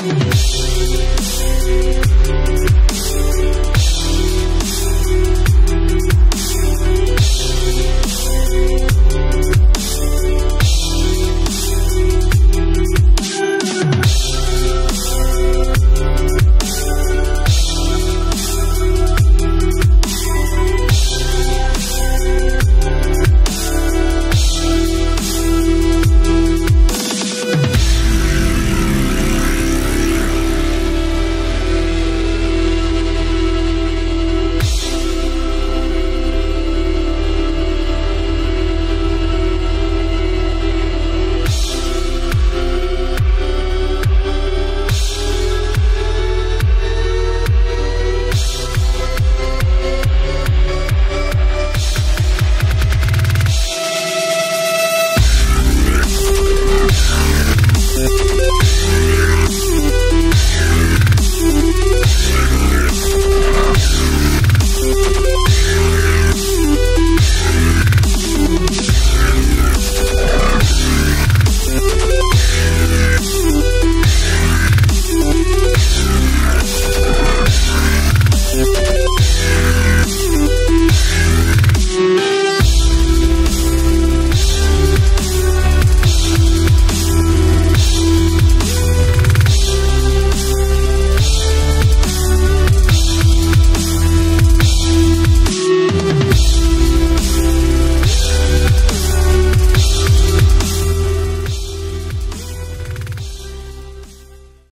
see.